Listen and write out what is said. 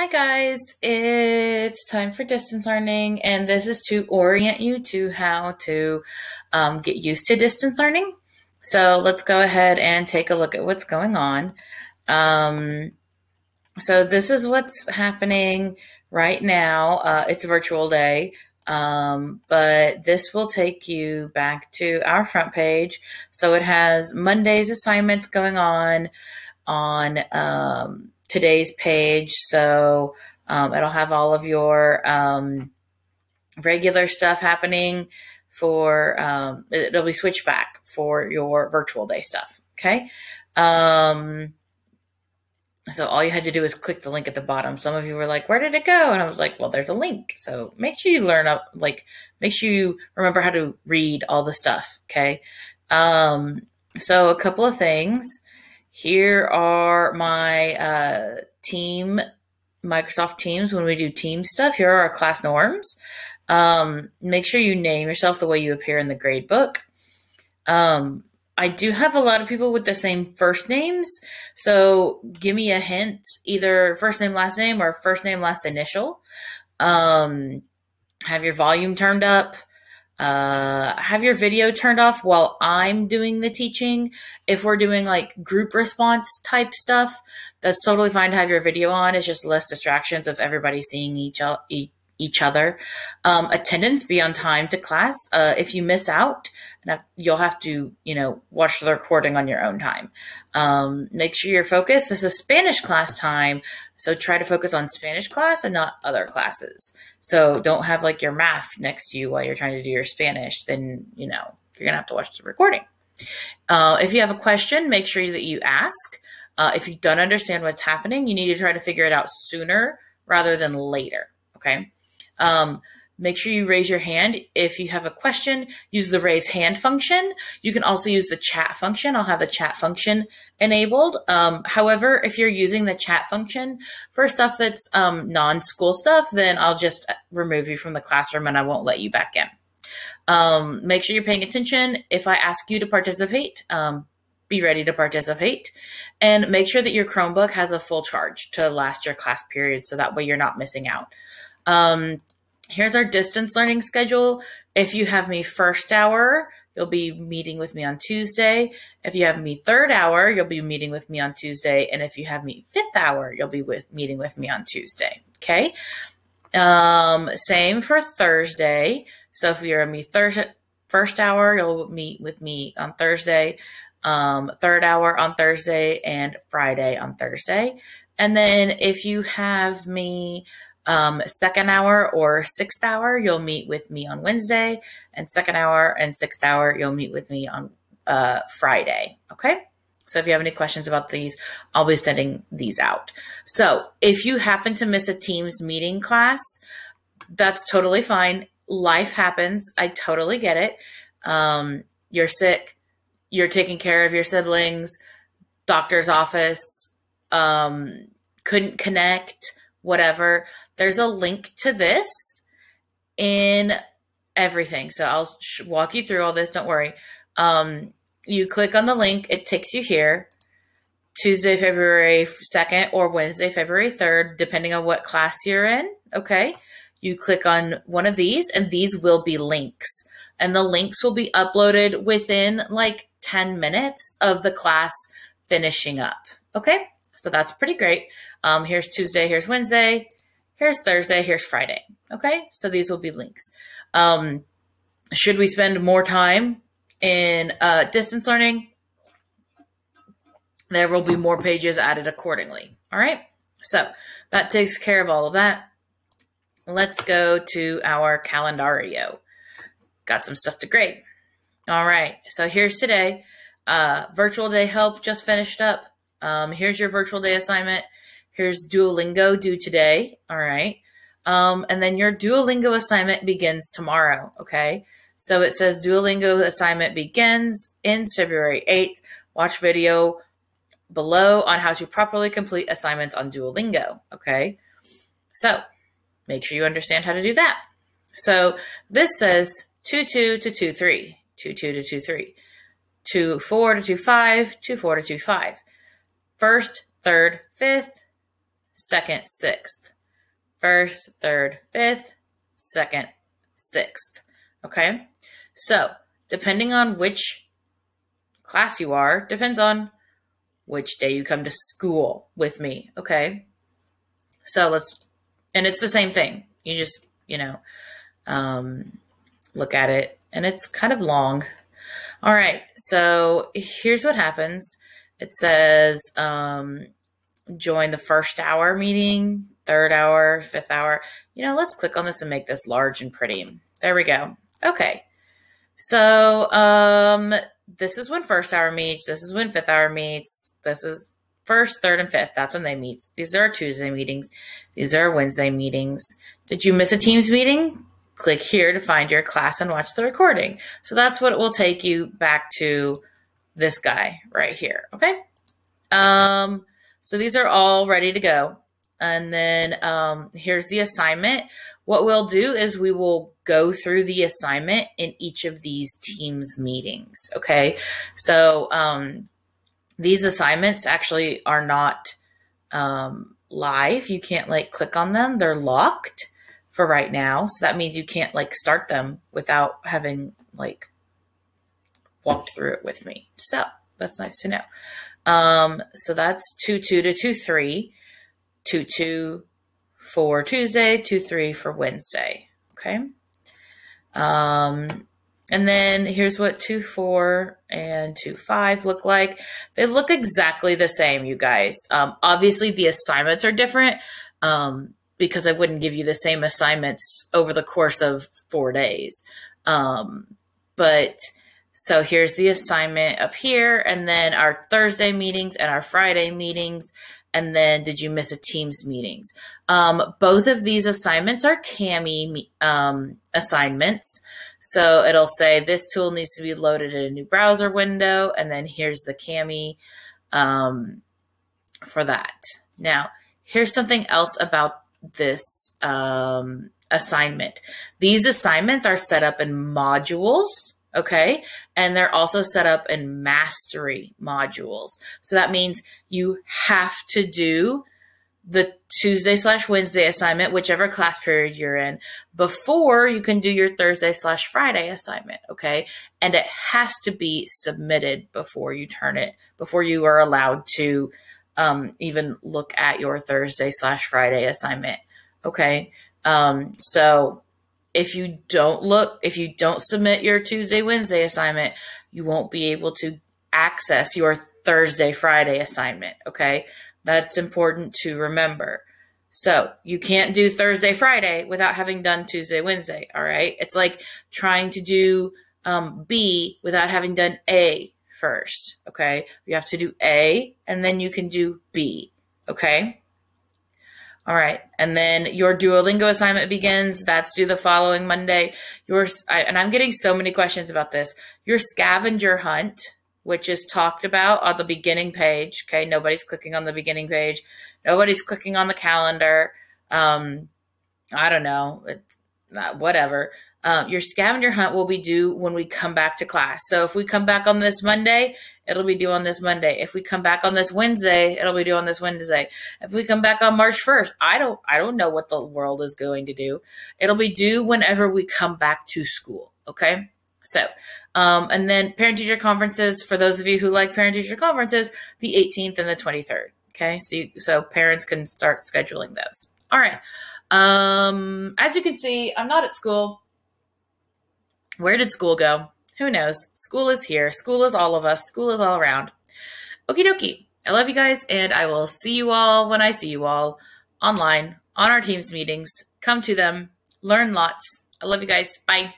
Hi guys, it's time for distance learning and this is to orient you to how to um, get used to distance learning. So let's go ahead and take a look at what's going on. Um, so this is what's happening right now. Uh, it's a virtual day, um, but this will take you back to our front page. So it has Monday's assignments going on on um, today's page. So um, it'll have all of your um, regular stuff happening for, um, it'll be switched back for your virtual day stuff. Okay. Um, so all you had to do is click the link at the bottom. Some of you were like, where did it go? And I was like, well, there's a link. So make sure you learn up, like, make sure you remember how to read all the stuff. Okay. Um, so a couple of things. Here are my uh, team, Microsoft Teams, when we do team stuff. Here are our class norms. Um, make sure you name yourself the way you appear in the grade book. Um, I do have a lot of people with the same first names. So give me a hint, either first name, last name, or first name, last initial. Um, have your volume turned up uh, have your video turned off while I'm doing the teaching. If we're doing like group response type stuff, that's totally fine to have your video on. It's just less distractions of everybody seeing each, each each other. Um, attendance, be on time to class. Uh, if you miss out, you'll have to, you know, watch the recording on your own time. Um, make sure you're focused. This is Spanish class time, so try to focus on Spanish class and not other classes. So don't have like your math next to you while you're trying to do your Spanish. Then you know you're gonna have to watch the recording. Uh, if you have a question, make sure that you ask. Uh, if you don't understand what's happening, you need to try to figure it out sooner rather than later. Okay. Um, make sure you raise your hand. If you have a question, use the raise hand function. You can also use the chat function. I'll have the chat function enabled. Um, however, if you're using the chat function for stuff that's um, non-school stuff, then I'll just remove you from the classroom and I won't let you back in. Um, make sure you're paying attention. If I ask you to participate, um, be ready to participate and make sure that your Chromebook has a full charge to last your class period so that way you're not missing out. Um, here's our distance learning schedule. If you have me first hour, you'll be meeting with me on Tuesday. If you have me third hour, you'll be meeting with me on Tuesday. And if you have me fifth hour, you'll be with meeting with me on Tuesday. Okay. Um, same for Thursday. So if you're me Thursday, first hour, you'll meet with me on Thursday. Um, third hour on Thursday and Friday on Thursday. And then if you have me um, second hour or sixth hour, you'll meet with me on Wednesday, and second hour and sixth hour, you'll meet with me on uh, Friday. Okay. So if you have any questions about these, I'll be sending these out. So if you happen to miss a Teams meeting class, that's totally fine. Life happens. I totally get it. Um, you're sick. You're taking care of your siblings. Doctor's office. Um, couldn't connect whatever. There's a link to this in everything. So I'll walk you through all this. Don't worry. Um, you click on the link, it takes you here. Tuesday, February 2nd or Wednesday, February 3rd, depending on what class you're in. Okay. You click on one of these, and these will be links. And the links will be uploaded within like 10 minutes of the class finishing up. Okay. So that's pretty great. Um, here's Tuesday, here's Wednesday, here's Thursday, here's Friday. Okay, so these will be links. Um, should we spend more time in uh, distance learning? There will be more pages added accordingly. All right, so that takes care of all of that. Let's go to our calendario. Got some stuff to grade. All right, so here's today. Uh, virtual day help just finished up. Um, here's your virtual day assignment. Here's Duolingo due today. All right. Um, and then your Duolingo assignment begins tomorrow. Okay. So it says Duolingo assignment begins, ends February 8th. Watch video below on how to properly complete assignments on Duolingo. Okay. So make sure you understand how to do that. So this says 2 2 to 2 3, 2 2 to 2 3, 2 4 to 2 5, 2 4 to 2 5 first, third, fifth, second, sixth. First, third, fifth, second, sixth. Okay? So, depending on which class you are, depends on which day you come to school with me. Okay? So, let's, and it's the same thing. You just, you know, um, look at it, and it's kind of long. All right, so here's what happens. It says um, join the first hour meeting, third hour, fifth hour. You know, let's click on this and make this large and pretty. There we go. Okay. So um, this is when first hour meets. This is when fifth hour meets. This is first, third, and fifth. That's when they meet. These are Tuesday meetings. These are Wednesday meetings. Did you miss a Teams meeting? Click here to find your class and watch the recording. So that's what will take you back to this guy right here. Okay. Um, so these are all ready to go. And then um, here's the assignment. What we'll do is we will go through the assignment in each of these teams meetings. Okay. So um, these assignments actually are not um, live. You can't like click on them. They're locked for right now. So that means you can't like start them without having like walked through it with me. So that's nice to know. Um, so that's 2 2 to 2 3, 2 2 for Tuesday, 2 3 for Wednesday. Okay. Um, and then here's what 2 4 and 2 5 look like. They look exactly the same, you guys. Um, obviously, the assignments are different. Um, because I wouldn't give you the same assignments over the course of four days. Um, but so here's the assignment up here, and then our Thursday meetings and our Friday meetings. And then did you miss a Teams meetings? Um, both of these assignments are Kami um, assignments. So it'll say this tool needs to be loaded in a new browser window. And then here's the Kami um, for that. Now, here's something else about this um, assignment. These assignments are set up in modules. Okay. And they're also set up in mastery modules. So that means you have to do the Tuesday slash Wednesday assignment, whichever class period you're in, before you can do your Thursday slash Friday assignment. Okay. And it has to be submitted before you turn it, before you are allowed to um, even look at your Thursday slash Friday assignment. Okay. Um, so if you don't look, if you don't submit your Tuesday, Wednesday assignment, you won't be able to access your Thursday, Friday assignment. Okay. That's important to remember. So you can't do Thursday, Friday without having done Tuesday, Wednesday. All right. It's like trying to do um, B without having done A first. Okay. You have to do A and then you can do B. Okay. All right. And then your Duolingo assignment begins. That's due the following Monday. Yours, and I'm getting so many questions about this. Your scavenger hunt, which is talked about on the beginning page. Okay. Nobody's clicking on the beginning page. Nobody's clicking on the calendar. Um, I don't know. It's whatever. Um, your scavenger hunt will be due when we come back to class. So if we come back on this Monday, it'll be due on this Monday. If we come back on this Wednesday, it'll be due on this Wednesday. If we come back on March 1st, I don't I don't know what the world is going to do. It'll be due whenever we come back to school, okay? So, um, and then parent teacher conferences for those of you who like parent teacher conferences, the 18th and the 23rd. Okay, so you, so parents can start scheduling those. All right. Um, as you can see, I'm not at school. Where did school go? Who knows? School is here. School is all of us. School is all around. Okie dokie. I love you guys, and I will see you all when I see you all online on our Teams meetings. Come to them, learn lots. I love you guys. Bye.